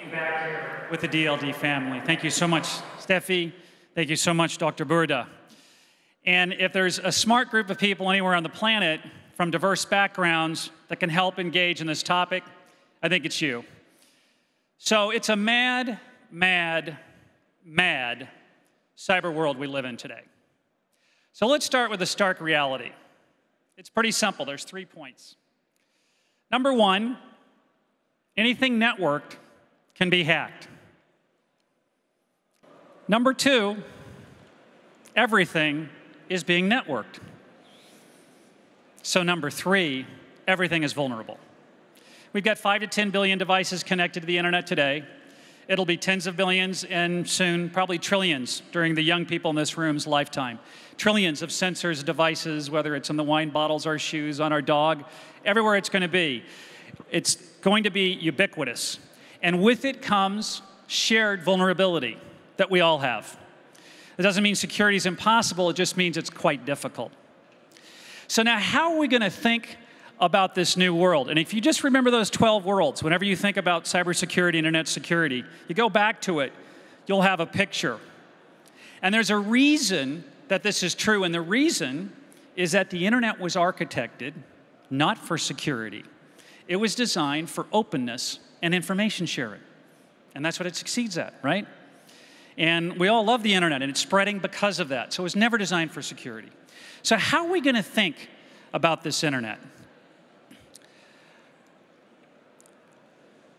being back here with the DLD family. Thank you so much, Steffi. Thank you so much, Dr. Burda. And if there's a smart group of people anywhere on the planet from diverse backgrounds that can help engage in this topic, I think it's you. So it's a mad, mad, mad cyber world we live in today. So let's start with a stark reality. It's pretty simple. There's three points. Number one, anything networked can be hacked. Number two, everything is being networked. So, number three, everything is vulnerable. We've got five to 10 billion devices connected to the internet today. It'll be tens of billions and soon probably trillions during the young people in this room's lifetime. Trillions of sensors, devices, whether it's in the wine bottles, our shoes, on our dog, everywhere it's going to be. It's going to be ubiquitous. And with it comes shared vulnerability that we all have. It doesn't mean security is impossible, it just means it's quite difficult. So, now how are we going to think about this new world? And if you just remember those 12 worlds, whenever you think about cybersecurity, internet security, you go back to it, you'll have a picture. And there's a reason that this is true, and the reason is that the internet was architected not for security, it was designed for openness and information sharing. And that's what it succeeds at, right? And we all love the internet, and it's spreading because of that. So it was never designed for security. So, how are we going to think about this internet?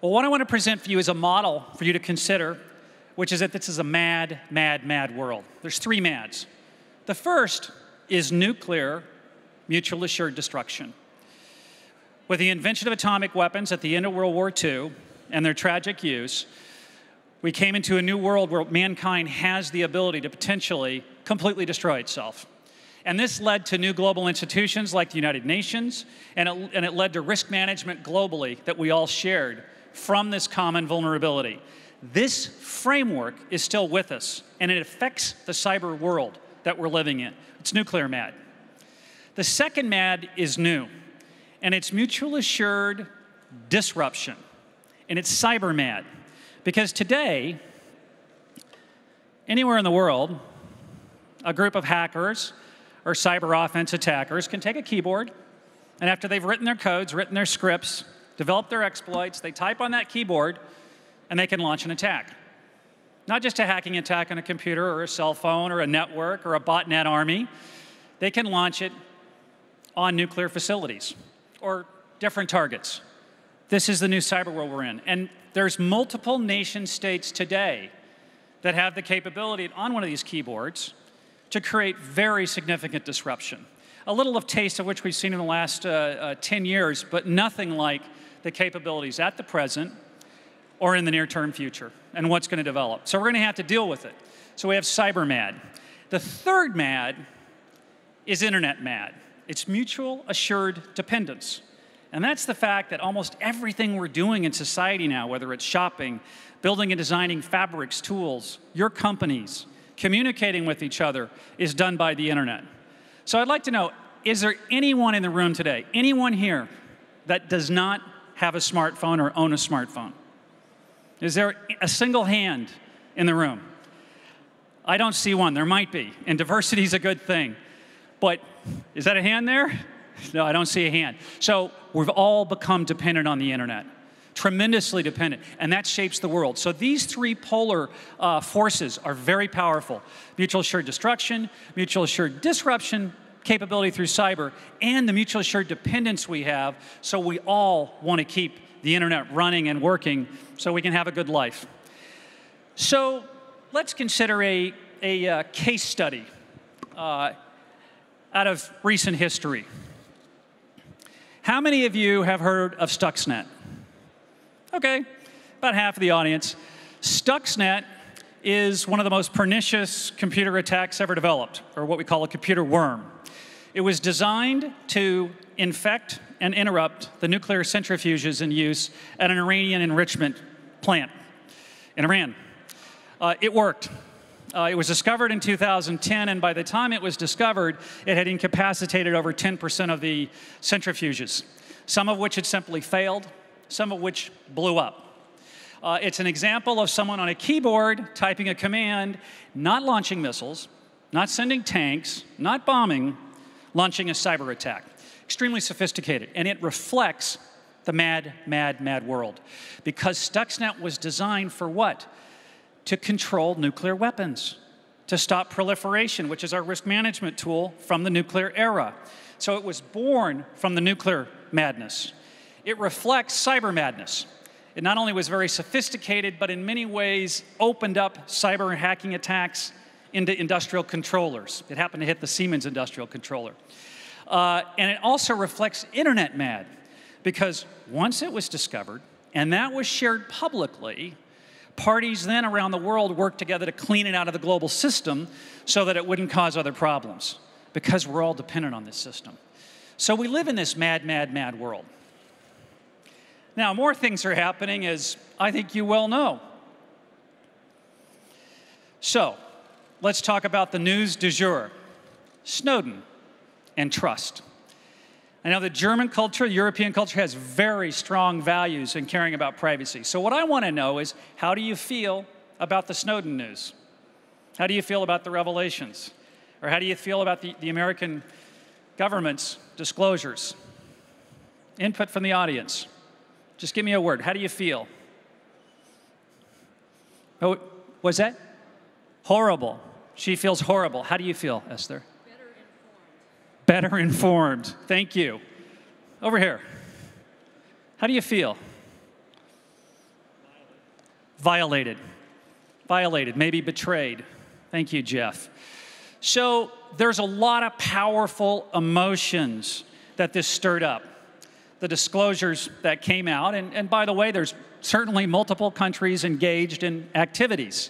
Well, what I want to present for you is a model for you to consider, which is that this is a mad, mad, mad world. There's three mads. The first is nuclear mutual assured destruction. With the invention of atomic weapons at the end of World War II and their tragic use, we came into a new world where mankind has the ability to potentially completely destroy itself. And this led to new global institutions like the United Nations, and it, and it led to risk management globally that we all shared from this common vulnerability. This framework is still with us, and it affects the cyber world that we're living in. It's nuclear MAD. The second MAD is new, and it's mutual assured disruption, and it's cyber MAD. Because today, anywhere in the world, a group of hackers or cyber offense attackers can take a keyboard, and after they've written their codes, written their scripts, developed their exploits, they type on that keyboard, and they can launch an attack. Not just a hacking attack on a computer or a cell phone or a network or a botnet army. They can launch it on nuclear facilities or different targets. This is the new cyber world we're in. And there's multiple nation states today that have the capability on one of these keyboards to create very significant disruption. A little of taste of which we've seen in the last uh, uh, 10 years, but nothing like the capabilities at the present or in the near term future and what's going to develop. So we're going to have to deal with it. So we have cyber mad. The third mad is internet mad. It's mutual assured dependence. And that's the fact that almost everything we're doing in society now, whether it's shopping, building and designing fabrics, tools, your companies, communicating with each other, is done by the internet. So I'd like to know is there anyone in the room today, anyone here, that does not have a smartphone or own a smartphone? Is there a single hand in the room? I don't see one. There might be. And diversity is a good thing. But is that a hand there? No, I don't see a hand. So we've all become dependent on the internet, tremendously dependent, and that shapes the world. So these three polar uh, forces are very powerful mutual assured destruction, mutual assured disruption, capability through cyber, and the mutual assured dependence we have. So we all want to keep the internet running and working so we can have a good life. So let's consider a, a uh, case study uh, out of recent history. How many of you have heard of Stuxnet? Okay, about half of the audience. Stuxnet is one of the most pernicious computer attacks ever developed, or what we call a computer worm. It was designed to infect and interrupt the nuclear centrifuges in use at an Iranian enrichment plant in Iran. Uh, it worked. Uh, it was discovered in 2010, and by the time it was discovered, it had incapacitated over 10% of the centrifuges, some of which had simply failed, some of which blew up. Uh, it's an example of someone on a keyboard typing a command, not launching missiles, not sending tanks, not bombing, launching a cyber attack. Extremely sophisticated, and it reflects the mad, mad, mad world. Because Stuxnet was designed for what? To control nuclear weapons, to stop proliferation, which is our risk management tool from the nuclear era. So it was born from the nuclear madness. It reflects cyber madness. It not only was very sophisticated, but in many ways opened up cyber hacking attacks into industrial controllers. It happened to hit the Siemens industrial controller. Uh, and it also reflects internet mad, because once it was discovered, and that was shared publicly, parties then around the world worked together to clean it out of the global system so that it wouldn't cause other problems, because we're all dependent on this system. So we live in this mad, mad, mad world. Now, more things are happening, as I think you well know. So, let's talk about the news du jour Snowden and trust. I know the German culture, European culture has very strong values in caring about privacy. So, what I want to know is how do you feel about the Snowden news? How do you feel about the revelations? Or how do you feel about the, the American government's disclosures? Input from the audience. Just give me a word. How do you feel? Oh, was that? Horrible. She feels horrible. How do you feel, Esther? Better informed. Thank you. Over here. How do you feel? Violated. Violated, maybe betrayed. Thank you, Jeff. So there's a lot of powerful emotions that this stirred up. The disclosures that came out, and, and by the way, there's certainly multiple countries engaged in activities.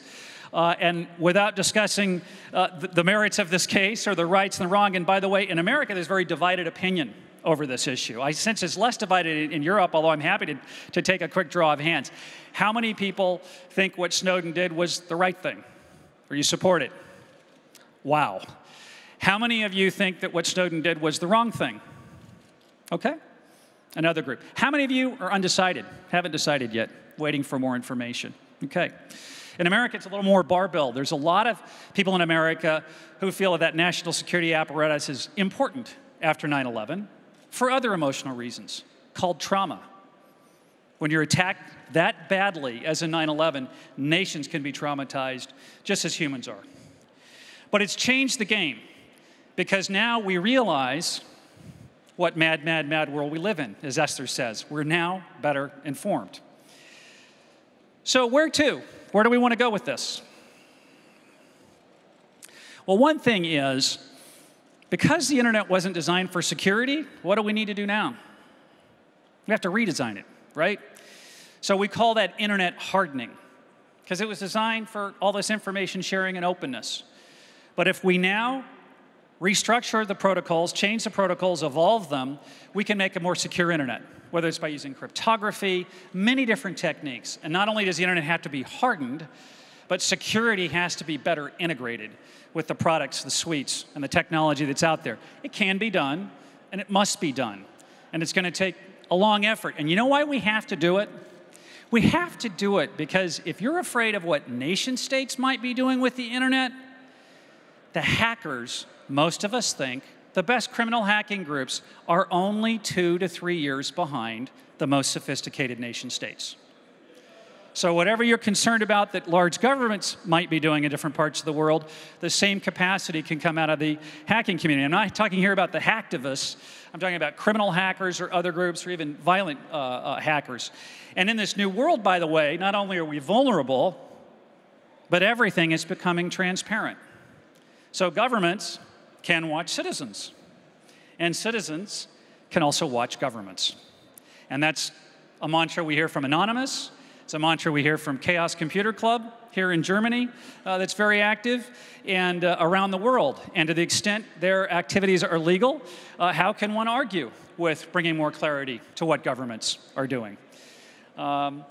Uh, and without discussing uh, the, the, merits of this case or the rights and the wrong, and by the way, in America, there's very divided opinion over this issue. I sense it's less divided in, Europe, although I'm happy to, to take a quick draw of hands. How many people think what Snowden did was the right thing? Or you support it? Wow. How many of you think that what Snowden did was the wrong thing? Okay. Another group. How many of you are undecided? Haven't decided yet, waiting for more information? Okay. In America, it's a little more barbell. There's a lot of people in America who feel that national security apparatus is important after 9 11 for other emotional reasons, called trauma. When you're attacked that badly as in 9 11, nations can be traumatized just as humans are. But it's changed the game because now we realize what mad, mad, mad world we live in, as Esther says. We're now better informed. So, where to? Where do we want to go with this? Well, one thing is because the internet wasn't designed for security, what do we need to do now? We have to redesign it, right? So we call that internet hardening because it was designed for all this information sharing and openness. But if we now restructure the protocols, change the protocols, evolve them, we can make a more secure internet whether it's by using cryptography, many different techniques. And not only does the internet have to be hardened, but security has to be better integrated with the products, the suites, and the technology that's out there. It can be done, and it must be done. And it's going to take a long effort. And you know why we have to do it? We have to do it because if you're afraid of what nation states might be doing with the internet, the hackers, most of us think, the best criminal hacking groups are only two to three years behind the most sophisticated nation states. So, whatever you're concerned about that large governments might be doing in different parts of the world, the same capacity can come out of the hacking community. I'm not talking here about the hacktivists, I'm talking about criminal hackers or other groups or even violent uh, uh, hackers. And in this new world, by the way, not only are we vulnerable, but everything is becoming transparent. So, governments can watch citizens, and citizens can also watch governments. And that's a mantra we hear from Anonymous. It's a mantra we hear from Chaos Computer Club here in Germany uh, that's very active and uh, around the world. And to the extent their activities are legal, uh, how can one argue with bringing more clarity to what governments are doing? Um,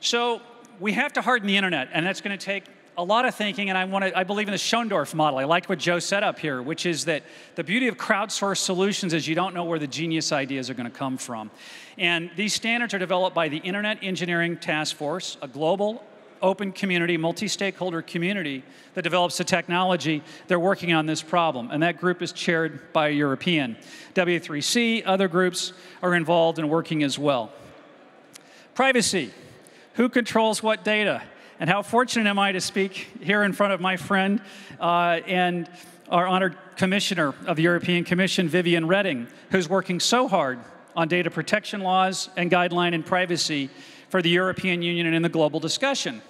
so we have to harden the internet, and that's going to take a lot of thinking, and I, want to, I believe in the Schoendorf model. I like what Joe set up here, which is that the beauty of crowdsourced solutions is you don't know where the genius ideas are going to come from. And these standards are developed by the Internet Engineering Task Force, a global open community, multi-stakeholder community that develops the technology. They're working on this problem, and that group is chaired by a European. W3C, other groups are involved and working as well. Privacy. Who controls what data? And how fortunate am I to speak here in front of my friend uh, and our honored commissioner of the European Commission, Viviane Reding, who's working so hard on data protection laws and guideline and privacy for the European Union and in the global discussion.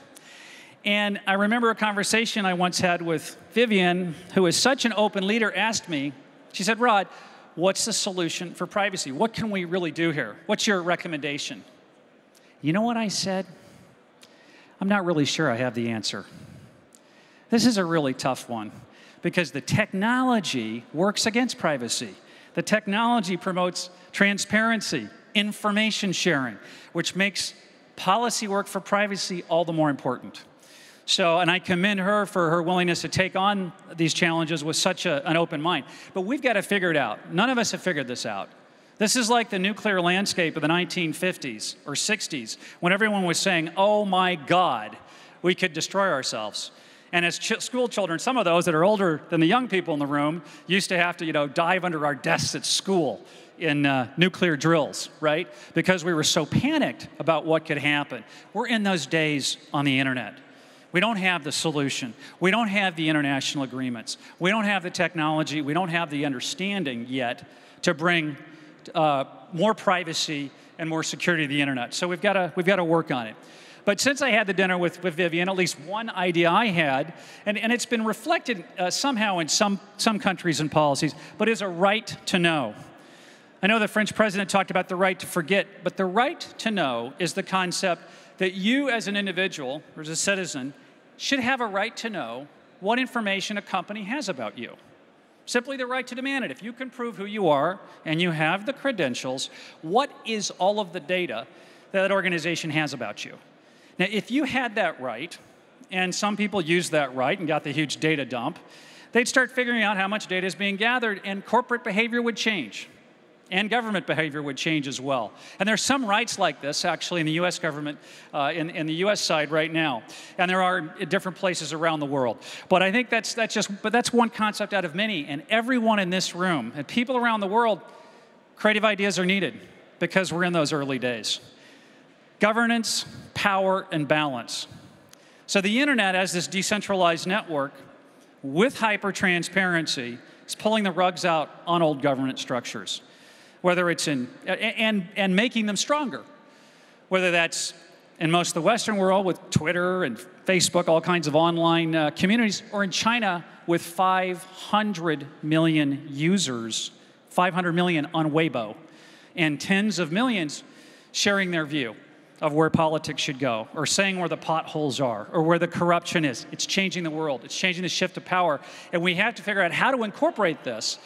And I remember a conversation I once had with Viviane, who is such an open leader, asked me, she said, Rod, what's the solution for privacy? What can we really do here? What's your recommendation? You know what I said? I'm not really sure I have the answer. This is a really tough one because the technology works against privacy. The technology promotes transparency, information sharing, which makes policy work for privacy all the more important. So, and I commend her for her willingness to take on these challenges with such a, an open mind. But we've got to figure it out. None of us have figured this out. This is like the nuclear landscape of the 1950s or 60s when everyone was saying, oh my God, we could destroy ourselves. And as ch school children, some of those that are older than the young people in the room used to have to, you know, dive under our desks at school in uh, nuclear drills, right? Because we were so panicked about what could happen. We're in those days on the internet. We don't have the solution. We don't have the international agreements. We don't have the technology. We don't have the understanding yet to bring uh, more privacy and more security of the internet. So we've got to, we've got to work on it. But since I had the dinner with, with Viviane, at least one idea I had, and, and it's been reflected uh, somehow in some, some countries and policies, but is a right to know. I know the French president talked about the right to forget, but the right to know is the concept that you as an individual or as a citizen should have a right to know what information a company has about you. Simply the right to demand it. If you can prove who you are and you have the credentials, what is all of the data that that organization has about you? Now, if you had that right, and some people used that right and got the huge data dump, they'd start figuring out how much data is being gathered, and corporate behavior would change and government behavior would change as well. And there's some rights like this actually in the US government, uh, in, in the US side right now. And there are different places around the world. But I think that's, that's just, but that's one concept out of many. And everyone in this room and people around the world, creative ideas are needed because we're in those early days. Governance, power, and balance. So the internet as this decentralized network with hyper transparency is pulling the rugs out on old government structures whether it's in, and, and making them stronger. Whether that's in most of the Western world with Twitter and Facebook, all kinds of online uh, communities, or in China with 500 million users, 500 million on Weibo, and tens of millions sharing their view of where politics should go, or saying where the potholes are, or where the corruption is. It's changing the world, it's changing the shift of power, and we have to figure out how to incorporate this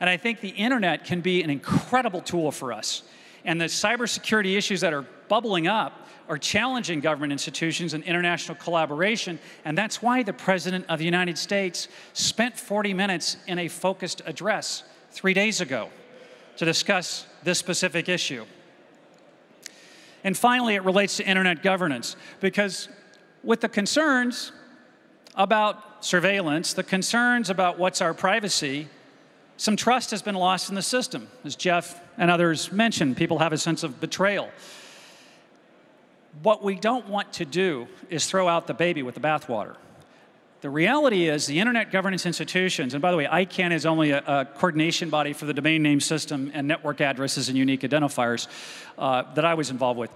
and I think the internet can be an incredible tool for us. And the cybersecurity issues that are bubbling up are challenging government institutions and international collaboration. And that's why the President of the United States spent 40 minutes in a focused address three days ago to discuss this specific issue. And finally, it relates to internet governance, because with the concerns about surveillance, the concerns about what's our privacy, some trust has been lost in the system. As Jeff and others mentioned, people have a sense of betrayal. What we don't want to do is throw out the baby with the bathwater. The reality is the internet governance institutions, and by the way, ICANN is only a, a coordination body for the domain name system and network addresses and unique identifiers uh, that I was involved with.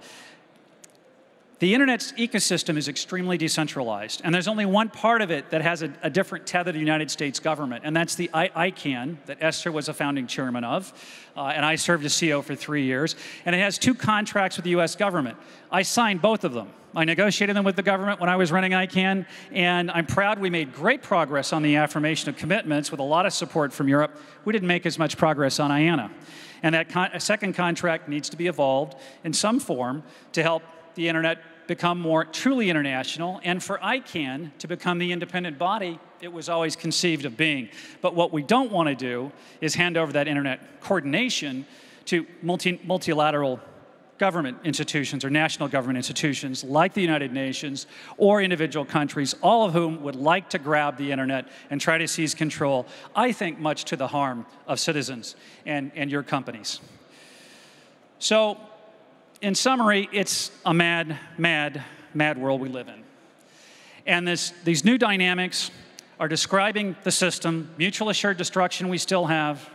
The internet's ecosystem is extremely decentralized, and there's only one part of it that has a, a different tether to the United States government, and that's the I ICANN that Esther was a founding chairman of, uh, and I served as CEO for three years, and it has two contracts with the US government. I signed both of them. I negotiated them with the government when I was running ICANN, and I'm proud we made great progress on the affirmation of commitments with a lot of support from Europe. We didn't make as much progress on IANA. And that con second contract needs to be evolved in some form to help the internet become more truly international and for ICANN to become the independent body it was always conceived of being. But what we don't want to do is hand over that internet coordination to multi multilateral government institutions or national government institutions like the United Nations or individual countries, all of whom would like to grab the internet and try to seize control, I think much to the harm of citizens and, and your companies. So, in summary, it's a mad, mad, mad world we live in. And this, these new dynamics are describing the system, mutual assured destruction we still have,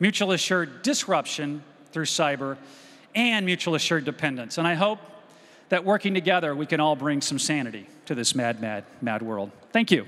mutual assured disruption through cyber, and mutual assured dependence. And I hope that working together, we can all bring some sanity to this mad, mad, mad world. Thank you.